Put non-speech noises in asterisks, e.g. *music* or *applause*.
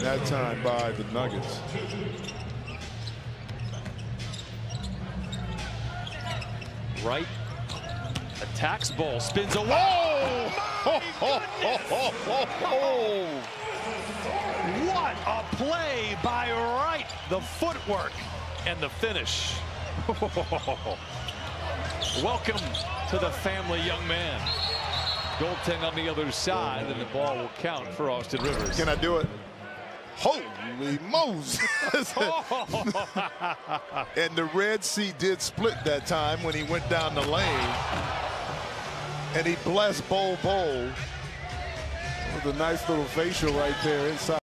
that time by the Nuggets. Right. Attacks Bol. Spins away. Oh! What a play by Wright. The footwork and the finish. Welcome to the family, young man. Goaltend on the other side, and the ball will count for Austin Rivers. Can I do it? Holy Moses. *laughs* *laughs* and the Red Sea did split that time when he went down the lane. And he blessed Bol Bol with a nice little facial right there inside.